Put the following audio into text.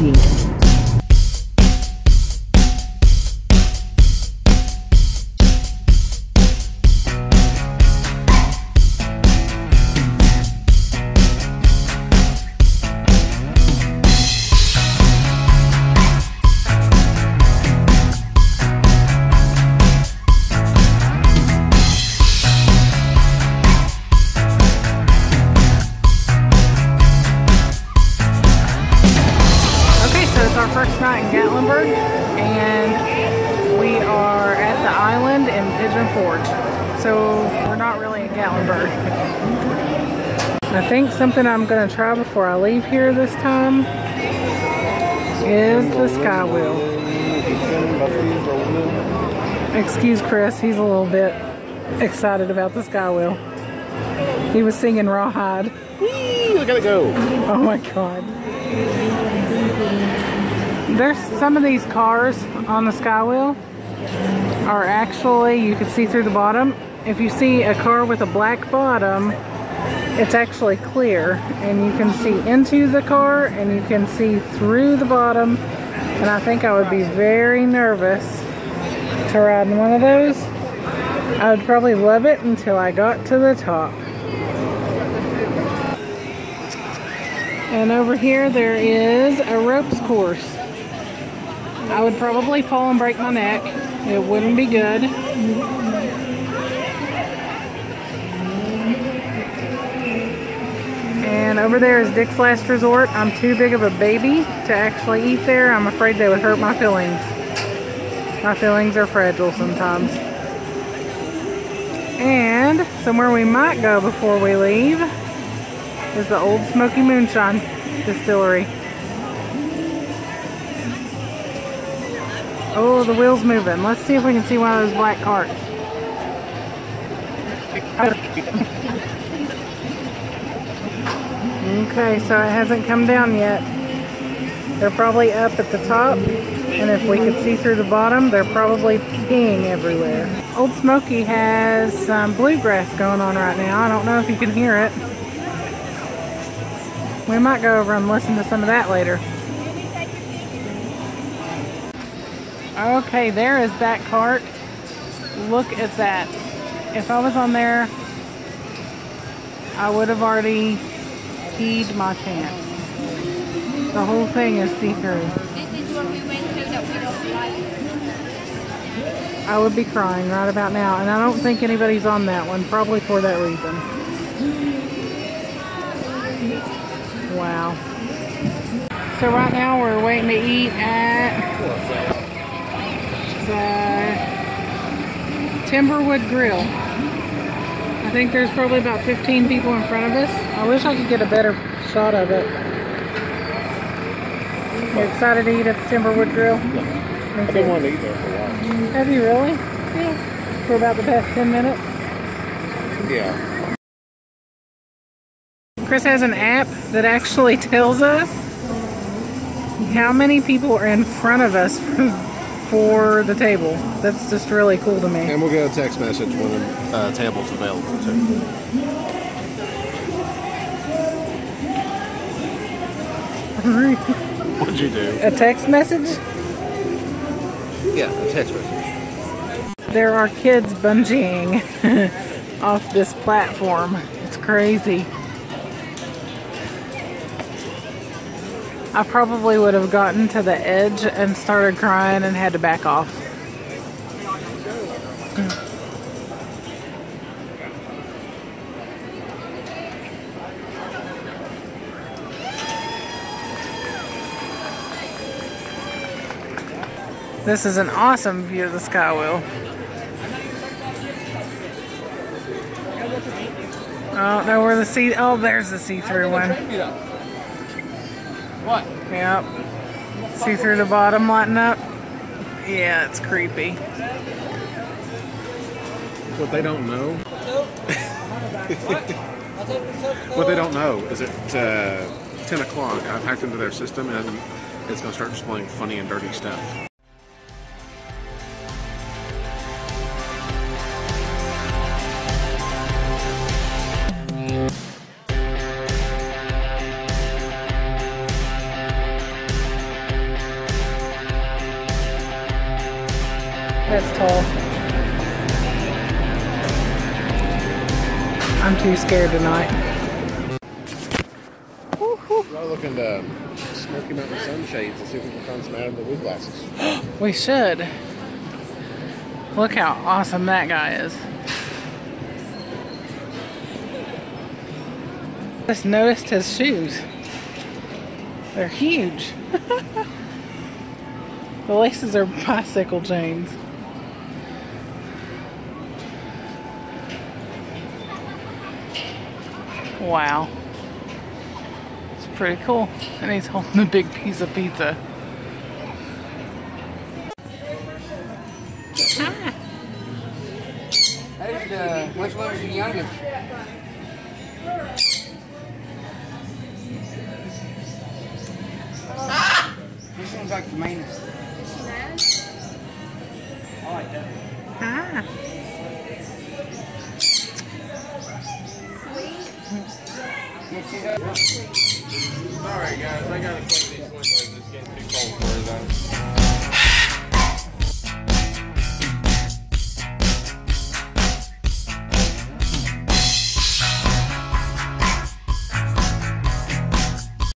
crazy. So it's our night in Gatlinburg, and we are at the island in Pigeon Forge. So we're not really in Gatlinburg. I think something I'm going to try before I leave here this time is the Sky Wheel. Excuse Chris, he's a little bit excited about the Sky Wheel. He was singing Rawhide. Whee! Look at it go. Oh my god. There's some of these cars on the Skywheel are actually, you can see through the bottom. If you see a car with a black bottom, it's actually clear and you can see into the car and you can see through the bottom. And I think I would be very nervous to ride in one of those. I would probably love it until I got to the top. And over here there is a ropes course. I would probably fall and break my neck. It wouldn't be good. And over there is Dick's Last Resort. I'm too big of a baby to actually eat there. I'm afraid they would hurt my feelings. My feelings are fragile sometimes. And somewhere we might go before we leave is the Old Smoky Moonshine Distillery. Oh, the wheel's moving. Let's see if we can see one of those black carts. Okay, so it hasn't come down yet. They're probably up at the top, and if we could see through the bottom, they're probably peeing everywhere. Old Smoky has some bluegrass going on right now. I don't know if you can hear it. We might go over and listen to some of that later. Okay, there is that cart. Look at that. If I was on there, I would have already peed my pants. The whole thing is see-through. This is one we went to that we don't like. I would be crying right about now, and I don't think anybody's on that one, probably for that reason. Wow. So right now we're waiting to eat at the Timberwood Grill. I think there's probably about 15 people in front of us. I wish I could get a better shot of it. You excited to eat at the Timberwood Grill? I've been wanting to eat there for a while. Have you really? Yeah. For about the past 10 minutes? Yeah. Chris has an app that actually tells us how many people are in front of us for the table. That's just really cool to me. And we'll get a text message when the uh, table's available too. What'd you do? A text message? Yeah, a text message. There are kids bungeeing off this platform. It's crazy. I probably would have gotten to the edge and started crying and had to back off. This is an awesome view of the sky wheel. I don't know where the see. Oh, there's the see-through one. What? Yep. See through the bottom lighting up. Yeah, it's creepy. What they don't know. what they don't know is at uh, 10 o'clock, I've hacked into their system and it's going to start displaying funny and dirty stuff. That's tall. I'm too scared tonight. We're looking to Smoky Mountain sunshades and see if we can find some Adamant wood glasses. We should. Look how awesome that guy is. Just noticed his shoes. They're huge. the laces are bicycle chains. Wow. It's pretty cool. And he's holding a big piece of pizza. The, which one's the youngest? Ah! This one's like the mainest. I like that. Ah. Alright guys, I gotta close these windows. It's getting too cold for them.